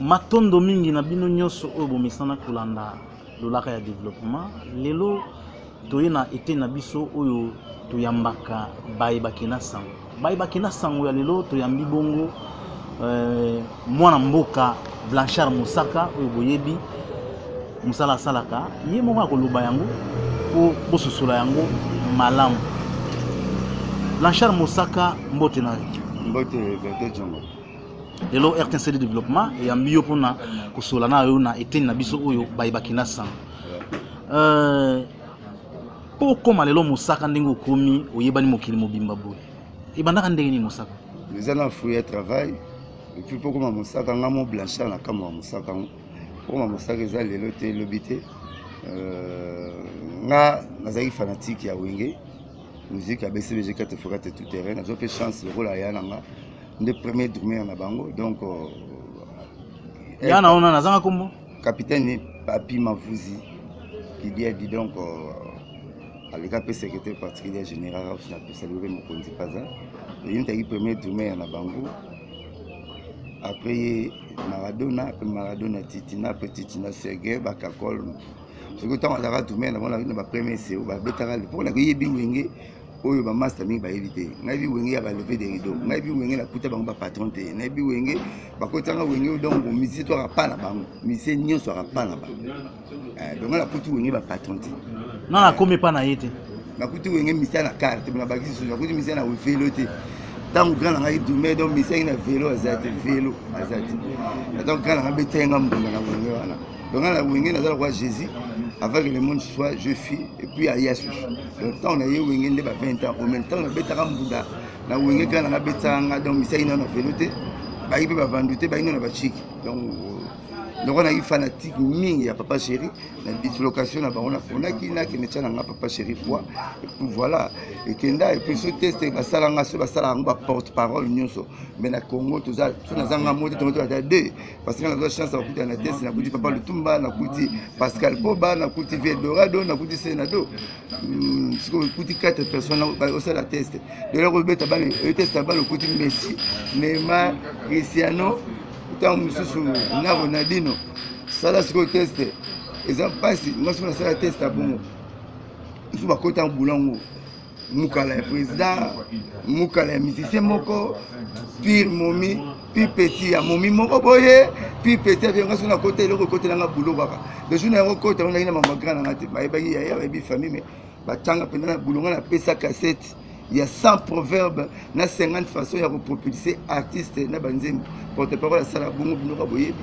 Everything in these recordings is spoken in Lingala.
Matondo mingi na bino nyonso oyo bomesana kolanda lolaka ya developpement. Lelo toye na ete na biso oyo toyambaka baye bakena sango. Baye bakena sango ya lelo toyambi bongo euh, mwana mboka Blanchard Mosaka oyo boyebi mosala asalaka ye moko akoloba yango mpo bososola yango malamu. Blanchard Mosaka, mbote na yo. Mbote Verte Djongo. lelo rtncd développement eyambi yo mpona kosola na yo na eteni na biso oyo baye bakina sango euh, mpo okóma lelo mosaka ndenge okomi oyebani mokili mobimba boye ebandaka ndenge nini mosaka eza na fruit ya travail epuis mpo okóma mosaka nga mo blanchard na kamwa mosaka yango okóma mosaka eza lelo te elobi te euh, nga nazalaki fanatike ya wenge musique ya bcbg 4 fois 4 tout terrain nazwa mpe chance lokola aya na nga nde premier drumeur na bango donc euh, ya na ona nazanga kombo capitaine papi mavuzi kidia di donc euh, aleka mpe secrétaire particulier général house na pesali mpe mokonzi paza ye ntaki premier drumeur na bango après ye maradona mpe maradona titina mpe titina serge bakakol soki ntango azalaka drumeur na bango na bapremier seo babetaka mpo na koyebi wenge oyo ba masta mingi bayebi te ngai bi wenge ya ba lever de rideau ngai bi wenge nakuta bango ba patron te ngai bi wenge bakotanga wenge oyo donc musicien to aka pa na bango musicien nyonso aka pa na bango eh, donc ngai nakuti wenge ba patron te nga nakomi epa na ye te nakuti wenge musicien na carte me nabakisi susu nakuti musicien na velo te ntango grand na ngai dume donc musicien na velo aza te velo aza te ntango grand na ngai betenge nga mbunda na wenge wana donc nga na wenge naza lokola jésus avant que le monde soit je fille et puis aya susu donc ntango naye wenge nde ba 20 ans omene ntango nabetaka mbuda na wenge kaka nanga betaka nga donc misaki nao na velo te bayi mpe bavandu te bayi nao na bachiki donc loko naki fanatique mingi ya papa chéri na dislocation na bango naponaki nakende tya na nga papa chéri poi epuis voilà ekenda epuis so teste basala nga so basala yango baporte parole nyonso mais na congo toza so naza nga moko te tongo tolata de parce que nazwa chance ya kokutana na tese nakuti papa lutumba nakuti pascal boba nakuti viedorado nakuti senado hmm, sikoyo okuti 4 personne osala teste lelo kobeta bana etesta bana okuti messi neymar cristiano ntango mosusu na ronaldino sala sikoyo teste eza mpasi nga soki nasala teste ya bongo mosusu bakota bula yango mukala ya president mukala ya musicien moko pire momi pire petit ya momi moko boye pire petit ya bianga soki nakota eloko ekotela nga bulo kaka le jour na yango kota nondaki na mama grand na nga te bayebaki yaya bayebi famille mais batanga mpenza na bulo nga napesa cassette ya 100 proverbe na 50 façon ya kopropulse artiste na banzembo porte parole asala bongo binoka boyebi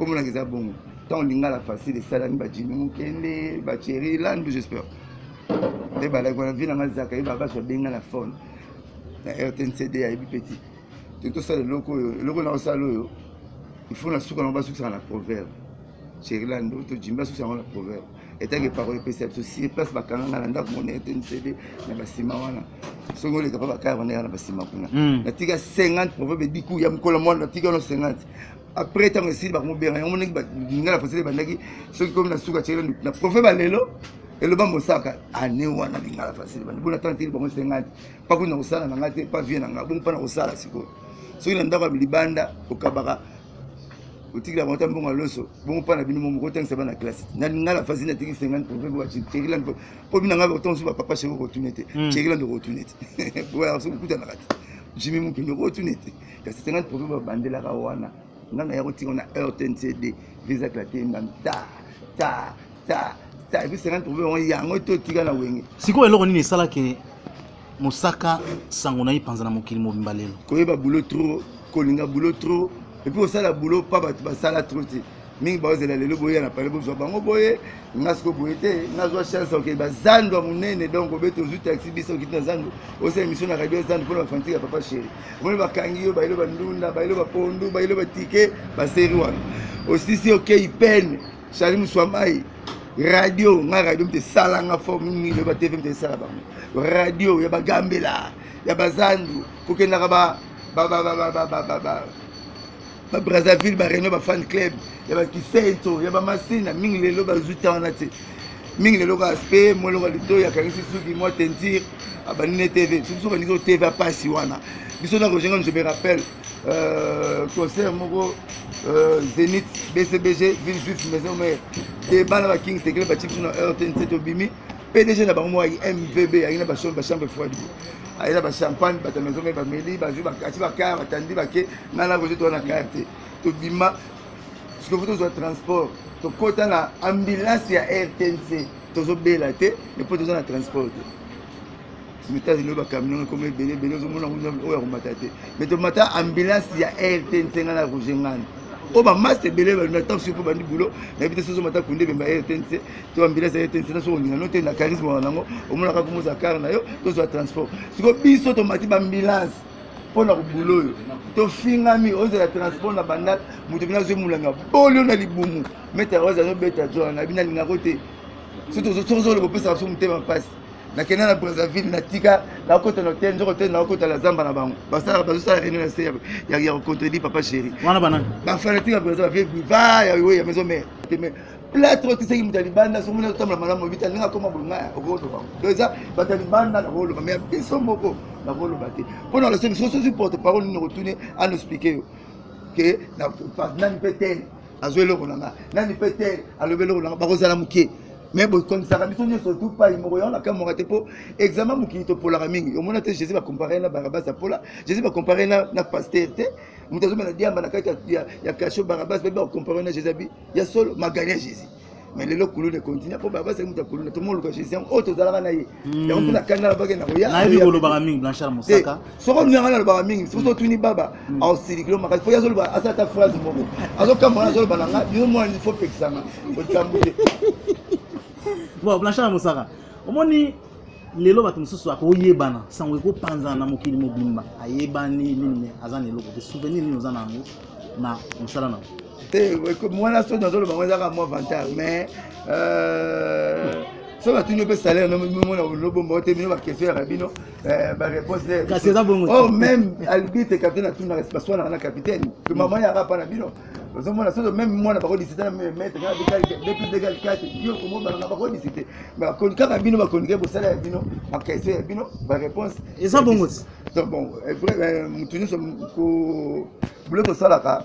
omonaka eza bongo ntango lingala facile esalami bajimi mokende bacheri landu j'espère nde balaki wana vi nanga zaka ye babasi babenga na fone na rtncd ayebi petit te tosala eloko oyo eloko na osala oyo ifo na suka nango basukisaka na proverbe cheri landu to jimi basukisa yango na proverbe etanke parole epesa biso si place bakanga nga na ndako mona rtncd na basima wana soki oleka mpa bakaya wana yaka na basima kuna hmm. natika 50 proverbe ediku ya mokolo mwana natika wana 50 après ntango esili bakomobenga yango monaki lingala fasele ebandaki soki komi na suka celo na profe balelo eloba mosaka ane wana lingala fasele bandi mpona ntango teli bango esenga te mpa kuna kosala na ngai te mpa vie na ngai bongo mpa na kosala sikoyo soki na ndako ya libanda okabaka otikela bango ta mbongo ya loso bongo mpa na bino mo moko otangisa bana classe na lingala fasele natiki sengani profe boa ceriland mpo bino ngai otango suba papa sheko kotune te ceriland okotune te boya soki okutanaka te jimi mokende okotune te kasi 50 profi babandelaka wana nga na ya kotika na heure te ntie de visa klatemba ta ta ta ta epuis 50 profi yango yango te otika na wenge sikoyo eloko nini esalaki mosaka sango na ye mpanza na mokili mobimba lelo koyeba bulo trop kolinga bulo trop epuis osala bulo mpa bato basala trop te mingi baozela lelo boya na pale bozwa bango boye nga siko boye te nazwa chance oke bazando ya monene donc obeti ozwi taxi biso okiti na zando osala émission na radio zando mpona bafanatike ya papa chéri omoni bakangi yo bayilo bandunda bayilo bapondu bayilo batike baseri wana osisi okei pene charli muswamai radio nga radio mpe esalanga fort mingi loyeba tv mpe esala bango radio ya bagambela ya bazando kokendaka ba ba brazzaville ba réunion ba fan club ya ba kisento ya ba masina mingi lelo bazwi ntan wana te mingi lelo kaka spe mwa eloko litoyi akangisi suki mwa tentire abandi ne tv so biso bandiki tv apasi wana biso na kojenga je me rappelle euh, concert moko euh, zenith bcbg ville juif maison mare deba na baking tekele batie biso na heure te nse tobimi pdg na bango moko ayi mvb ayi na bachambre froide ayi na bachampagne bato ya maison mare bameli bazwi bakati bakaya batandi bake nga na roger toa na kar te tobima sikoyo tozwa transport tokɔta na ambulance ya rtnc tozobela te epo toza na transport te mitasi lelo bacamion ekoma ebele ebele ozomona oyo ya komata te me tomata ambulance ya rtnc nga na roger ngani oyo bamasta ebele na ntango soki mpo bandi bulo nayebi te soki ozomata kunde bemba rtnc to ambulance ya rtnc na soki olinga no te na charisme wana yango omonaka komozala kar na yo tozwa transport sikoyo biso tomati baambulance mpo na kobula oyo tofingami ozala transport na banda moto bino azwi molangi ya bolio na libumu meta rose azobeta jona na bino alingako te soki ozoloba opesaka biso motema mpasi nakenda na brazzaville natika nakota na hotel nzoko hotel nakota na zamba na bango basala bazosala réunion na se ya contredit papa chéri wana banani bafanatique ya brazzaville viva ya yo ya maison mère platre otisaki moto ya libanda soki mona kotambola malamu obita ndenge akoma bolongaya okoloba to eza bato ya libanda nakoloba mai biso moko nakoloba te mpo na relation biso sosi porte parole nini okotune anoexplike yo ke nani mpe tel azwa eloko na nga nani mpe tel alobi eloko na nga bakozala moke mais bokonisaka biso nyonso tu pai moko yango nakamwaka te mpo examen mokili topolaka mingi omona te jésus bacompare na barabas apola jésus bacompare na paster te moto azomela diamba na kati ya kasho barabas babi bakocompare na jésus abi ya solo magania jésus mais lelo kuluna ekontinue mpo babasaki moto ya kuluna tomoluka jésus yango oyo tozalaka na ye hmm. yango mpe nakani nalobaki nakoyayebi kolobaka mingi blanchard mosaka soko mino yango nalobaka mingi soki totuni hmm. baba hmm. aosilikilo makasi mpo ye azoloba asala ata phrase moko azokamwana azoloba na nga bino mwana ifo pekisanga otambu te bon blanchard mosaka omoni lelo bato mosusu akoyebana sango ekopanzana na mokili mobimba ayebani nini aza na eloko te souvenir nini oza na yango na mosala na yango te mwana soni azoloba ngo ezaka mwa vantar mais euh, soki batuni yo mpe salaire nomona lobomba te bino baquestion yaka bino eh, bareponse kasi eza bongo o oh, meme albitre capitaine atunaka baswanaka na capitaine mpe mama yaka mpa na bino ozomona soso meme mwana bakodisite na maitre kaka depuis degal kati yo komobananga bakodisite kaka bino bakonike bosala ya bino baquestion ya bino bareponse eza bongo donc bon eh, eh, motu nyonso boule kosalaka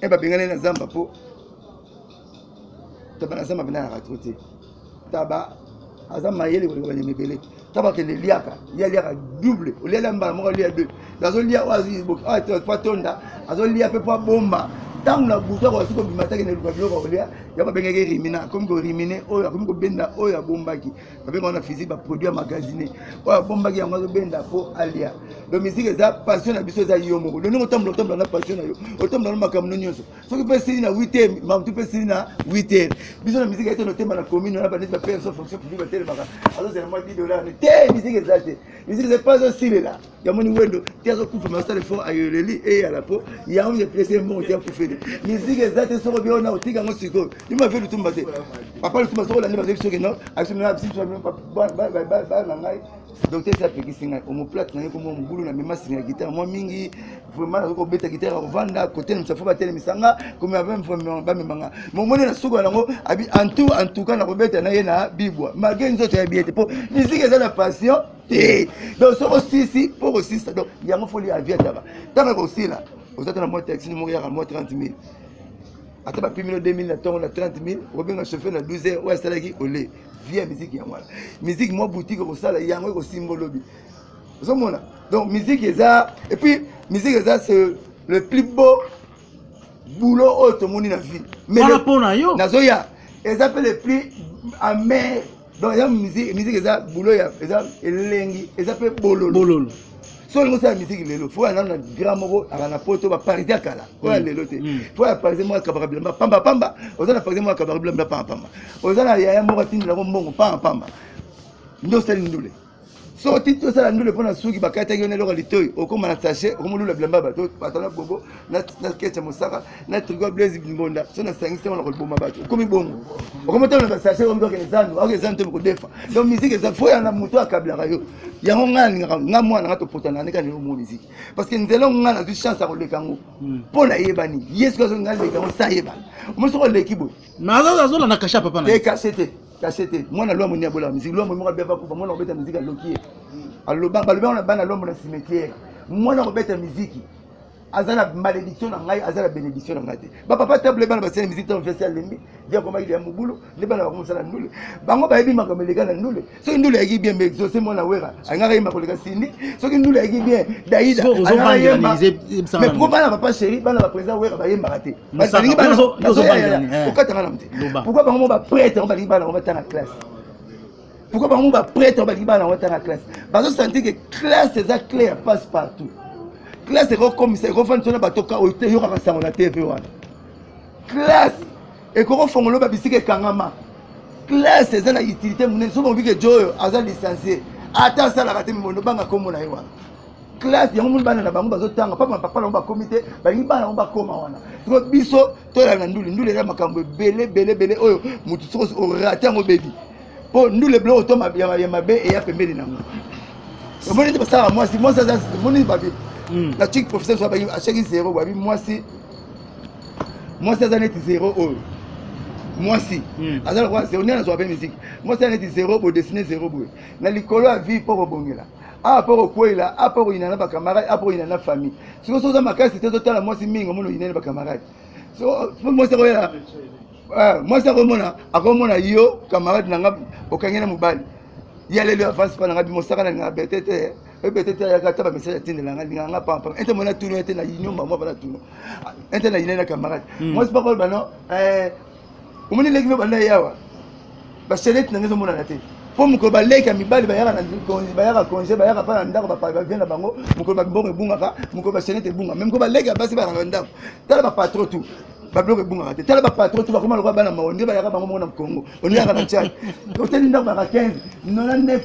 e babengani na zamba mpo taba na zamba benanaka tro te taba aza mayele koleka banyama ebele taba akende liaka ye aliaka double olia lia mbala moko alia deux azolia oyo apo atonda azolia mpe mpo abomba ntango na butu akoka soki kobima te akende luka biloko akolia yango abengaki rimina akomi korimine oyo akomi kobenda oyo abombaki babenga wana physique baproduit ya magasine oyo abombaki yango azobenda mpo alia do misiki eza passion na biso eza yo moko do ndenge otambola otambola na passion na yo otambola na makambo no nyonso soki mpe esili na 8 heure mamtu mpe esili na 8 heure biso na misiki ete notema na commune wana baneti bapesa fonction publique batelemaka azozela mwa 10 dollar te misiki eza te misiki eza mpe azosilela yamoni wendo te azokufa masala fo ayoleli eyala mpo yango eprese mbongo te akufeli miziki eza te soko biona otika yango sikoyo ima ve lutumba te papa lutumba soko olandi bazebi soki no bana na ngai donc tesi apekisi ngai omoplate naye komwa mobulu na mema singa ya gitare mwa mingi vraiment nakoki kobeta gitare akovanda kotelemisa fo batelemisa nga komi bamema nga momoni na suka yango abi antou antouka nakobeta na ye na bibwa malgre nzoto ya biye te mpo miziki eza na passion te donc soki osisi mpo kosisa donc yango foli avi ataba ntango ekosila oza ta na mwa taxi moko yaka mwa 30 mille ata bapimino 2000 na ntongo na 30 mille okobenga chauffeur na 12 heure oyo asalaki ole vie ya miziki yango wana miziki mwa boutique okosala yango ekosimba olobi ozomona donc miziki eza epuis miziki eza ce le plus beau boulot oyo tomoni na vie mpona yo nazoya eza mpe le plus amer donc eza musique musique eza boulot ya eza elengi eza mpe bololo bololo so olingi osala miziki lelo fo yanano na grand moko aka na poto baparisi ya kala oyo ya mm. lelo te mm. fo ya parisi moko akabaka bilamba pamba pamba oza na parisi moko akabaka bilamba pamba pamba oza na yaya moko atindi nango mbongo pamba pamba nde osali ndule soki otiki osala ndule mpo na suki bakataki yo na eloko ya litoi okóma na sache okomolula bilamba bato bato na bobo na kecha mosaka na trigo blaise mbonda so nasangisi yango na koliboma bato okomi bongo okomotala na basache ombiokende zando aoke zando te bokodefa donc miziki eza fo yana moto akablaka yo yango ngai nalingaka nga mwana nga topotana ndeka ndenge omo miziki parce que nzela ongo ngai nazwi chance ya koleka yango hmm. mpo nayebani yesu azo ngai leka yango sa yebana omo soki oleki boye nazola na kasha papa te kashe te kashe te mwana lwambo nde abolaka miziki lwambo moko abia bakufa mwana kobeta miziki aloki ye aloba balobi yango na bana lwambo na cimetiere mwana kobeta miziki aza na malédiction na ngai aza na bénédiction na ngai te bapapa table bana basali miziki ntango fesi alembi ye akomaki ya mobulu nde bana bango mosala ndule bango bayebi makambo eleka na ndule soki ndule ayaki bien mbe exauce mwana wera angaka yemba koleka sindi soki ndule ayaki bien daida mais po bana papa chéri bana baprésident wera bayembaka te balingi bana okatanga na mte pourkoi bango mo baprêtre yango balingi bana yango batanga classe pourkoi bango mo baprêtre yango balingi bana yango batanga classe bazosanti ke classe eza cle ya passe partout classe ekokomisa ekofandisa na bato ka oyo te yokaka sango na tv wana classe ekokofongola babisika ekangama classe eza na utilité monene soki obike jo oyo aza licencie ata asalaka te mimondo banga komona ye wana classe yango moni bana na bango bazotanga papa papa na bango bakomi te balingi bana yango bakoma wana siko biso toyala na ndule ndule eza makambo ebele ebele ebele oyo motu soki orate yango obebi mpo ndule bilo otoma ya mabe eya pembeni nango omoni nde basalaka mwasi mwasi aza moni babi hmm. na chik professeur so abaki achaki zero babi mwasi mwasi aza neti zero oyo mwasi hmm. aza lokola zero nde nazwa mpe miziki mwasi aza neti zero bodesine zero boye na likolo ya vie mpo kobongela awa mpo kokwela a mpo koyina na bakamarade a mpo koyina na famille sikoyo soza makasi te ozotala mwasi mingi omona oyina na bakamarade so mwasi akoyela eh, mwasi akomona akomona yo kamarade na nga okangi na mobali ya lelo ya avance mpa na nga bimosaka na linga bete te ebete te ayaka ata bamesage atindela nga linga nga pampa ente mona tuno ete na yinio mama bana tuno ente na yinai na kamarade mwasi mpo akoloba no eh, omoni leki no banda ye awa baseleti na ngai ezomonana te mpo mokolo baleki ya mibali bayaka na konzi bayaka konze bayaka mpa na ndako bavie na bango mokolo babongo ebungaka mokolo baseleti ebunga me mokolo baleki ya basi bayaka na ndako tala bapatro tout babiloko ebungaka te tala bapatro tout bakoma lokola bana mao nde bayaka bango moko na congo oneyaka na tiani oteli ndako bayaka 15 nona 9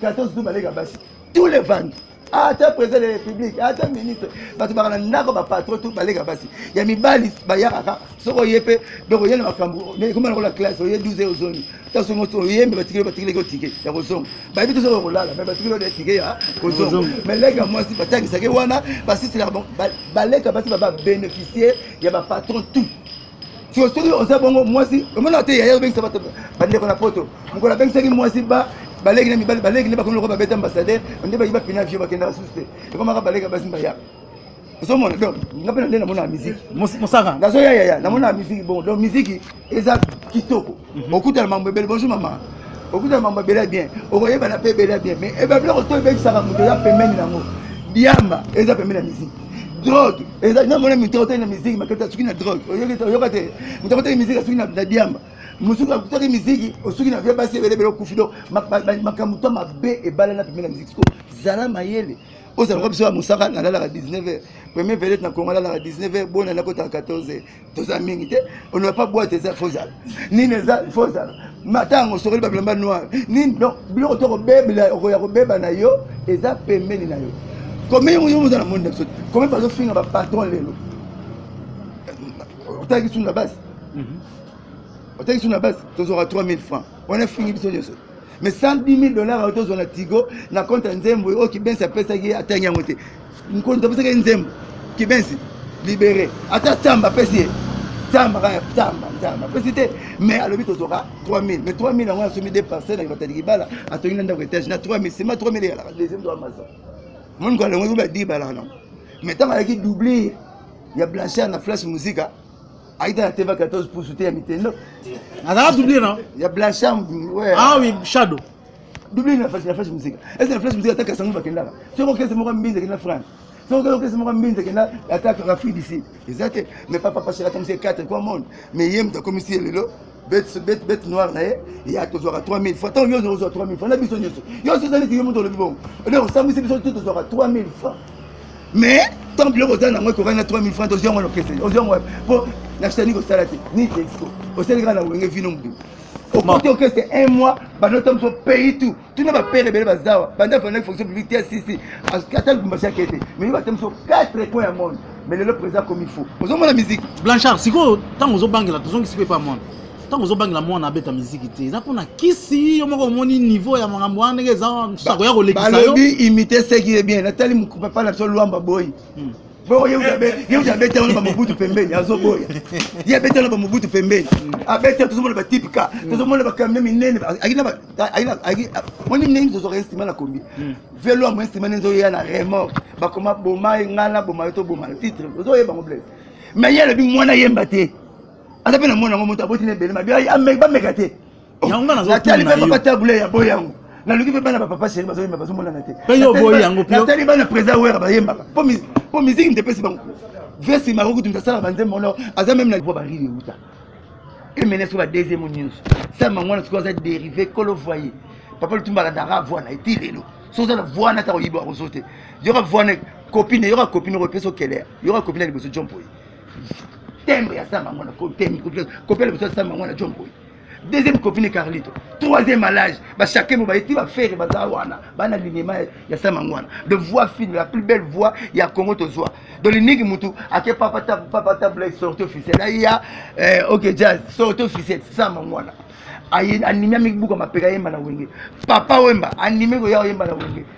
14 tout baleki ya basi tous les vandi ata président de la république ata ministre bato baka na ndako bapatron to baleka basi ya mibali bayaka kaka soki oye mpe donc oye na makambo ekoma lokola classe oye 12 heures ozongi ta soki oyembe batikeli batikeleki otike ya kozonga bayebi te soki okolala mai batikeli oyo etike ya kozonga mai leka mwasi batangisaki wana basisilaka baleka basi bababénéficier ya bapatron tout siko soki oza bongo mwasi omona te yaya obengisa bato bandeko na poto mokolo abengisaki mwasi ba baleki na mibali baleki nde bakomi lokola babeta ambassadeur nde bayi bapina vio bakenda basusu te ekomaka baleki basi mbaya ozomona donc nga mpena nde namona miziki mosaka nazoya yaya namona miziki bongo donc miziki eza kitoko mhm. okutana mambo ebele bonjour mama okutana mambo ebele ya bien okoyebana mpe ebele ya bien mais eba biloko to ebebisaka moto eza pembeni nango diamba eza pembeni ya miziki drogue eza namona moto akotaki na miziki makati asuki na drogue oyoka te moto akotaki miziki asuki na diamba mosuki akutaki miziki osuki na vie basi ebele ebele okufi donc makambo to mabe ebalana pembeni ya miziki sikoyo zala mayele ozalaka biso ya mosaka nalalaka 19 heure premier vedete na kongo alalaka 19 heure bona nakotaka 14 heure toza mingi te on n'a pas boîte eza fozala nini eza fozala matango osokoli babilamba noir nini donc biloko to kobebela okoya kobeba na yo eza pembeni na yo komi yo oza na moni na biso te komi bazofinga bapatron lelo otalaki sunu na basi mhm. otalaki sunu na basi tozwaka 3000 francs wana efingi biso nyonso mais 110 000 dollars oyo tozwa na tigo na compte ya nzembo oyo kibensi apesaki atangi yango te nkonzi apesaki nzembo kibensi libere ata tamba apesi ye tamba kaka tamba tamba apesi te mais alobi tozwaka 3000 mais 3000 yango asomi de parcelle na batali kibala atongi na ndako etage na 3000 sima 3000 eyalaka deuxième to amasa moni koalongoki badibalaka nango mais ntango ayaki doublir ya blanchard na flash musika Aïda na TV 14 pouces te ya mitendo. Azala doublé non Ya Blacham ouais. Ah oui, Shadow. Doublé na flash na flash musique. Est-ce que na flash musique ataka sango bakendaka? Soko kese moko mbinze kenda France. Soko kese kese moko mbinze kenda ataka Afrique d'ici. Ezate mais papa papa chez la tomse 4 quoi monde. Mais yem ta komisi lelo. bete noire na ye ya tozwaka 3000 fois ntango yo ozwa 3000 fois na biso nyonso yo osi ozali kiyo moto olobi bongo ode osambwisi biso te tozwaka 3000 fois mais ntango biloko oza nango ekokani na 3000 franc ozwi yango lokese ozwi yango wapi mpo na sani kosala te ni texto osali kaka na wenge vino motu okoki okese un mois banota moso pays tout tuna bapere ebele bazawa banda afandaki fonction publique te sisi ata lubumbashi ake te mais batema biso quatre coin ya monde mais lelo président akomi fou ozomona miziki blanchard sikoyo ntango ozobangela tozongi sikoyo epa mwana ntango ozobangela mwana abeta miziki te eza mpona kisi yo moko omoni niveau ya makambo wana ndenge eza sako ya kolekisa yo balobi imite seki ye bien natali papa na biso lwamba boyi hmm. boko ye uti abeti yango na bamobutu pembeni azoboya ye abeti yango na bamobutu pembeni abeti yango tozomona batipe ka tozomona bakamio minene moni ndenge tozwaka instima na kombi velo yango instima nde ezoya na remork bakoma boma ye ngai naboma yo toboma na titre ozoyeba yango blaise mais ye alobi mwana yemba te aza mpe na mwana yango moto aboti na ebele mabe bameka te yango nga nazo tuna yo papa tabule ya boye yango naluki mpe bana bapapa sheri bazoyemba bazomonana te mpe yo oboyi yango mpe natali bana président wera bayembaka mpo miziki mitepesi bango vesi mako kutu mitasala banzembe mono aza meme na barili euta emene so badeuxième nyonso sa mango wana sikoyo aza dérivé kolo voye papa lutumba alandaka voi na ye ti lelo so oza na voi na ta koyiba ozo te yoka voi na copine yoka copine okopesa okelea yoka copine ya liboso jompoye tembe ya sa mango na tembe kopela liboso ya sa mango na jompoye deuxième copine carlito troisième alage bachacun mo bayeti bafere baza wana bana linema ya sa mango wana de voix fine la plus belle voix ya congo tozwa do liniki mutu ake papatable sorti officiel aya eh, ok jazz sorti officiel sa mango wana anime amikibuka mapeka yemba na wenge papa wemba anime koya oyemba na wenge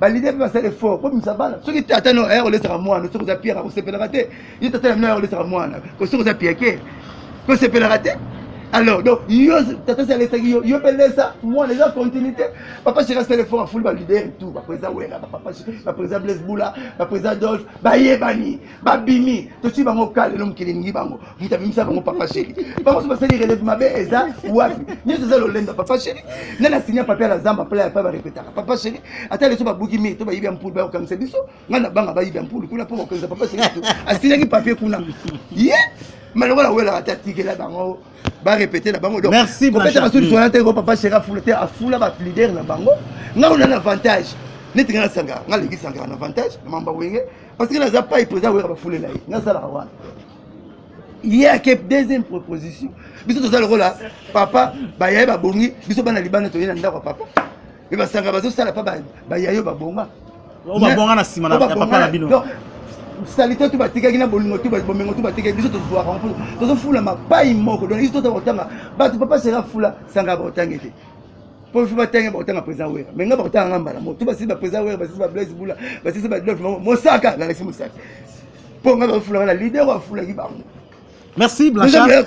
balide mpe basala effort kobimisa bana soki tata no aya kolesaka mwana soki oza piaka kosepelaka te ye tata na bino aya kolesaka mwana ko soki oza piake kosepelaka te alors donc yo tata si alesaki yo yo mpe lesa mwana eza continuité papa cheri asala effort afuli balider tout baprésident wera bapapa baprésident blaise bula baprésident dolphe bayebani babimi totii bango ka lelo mokili elingi bango moto abimisa bango papa sheri bango so basali relève mabe eza wapi nyonso eza lolendo papa sheri nde na sinia papier na zamba pla ya pa barepetaka papa sheri ata leso babuki mire to bayibi ya mpulu bayokangisa biso ngai na banga bayibi ya mpulu kuna mpo bakokangisa papa sheri to asiniaki papier kuna ye mais lokola welaka ata tikela bango barepete na bango dokobeta basuliso wana te ko papa sheri afula te afula baplider na bango ngai ona na avantage neti ngai na sangara ngai aleki sangara na avantage na mamba wenge parce que naza pai président koyaka bafulela ye nasalaka wana ye ake deuxième proposition biso toza lokola papa bayaye babongi biso bana libanda toye na ndako ya papa me basanga bazosala pa bayayo babonga babonga na nsima na papa na bino salite tu batikaki na bolingo tu bomengo tu batikaki biso tozwaka mpo tozofula mapai moko donc iso totanga kotanga bato papa sera fula sanga bakotanga ete mpo biso batanga bakotanga président wera mai ngai bakotanga ngai mbala moko to basisi baprésident wera basisi bablaise bula basisi badolf moko mosaka nalakisi mosaka mpo ngai bafulaka na lider afulaki bango merci blanchard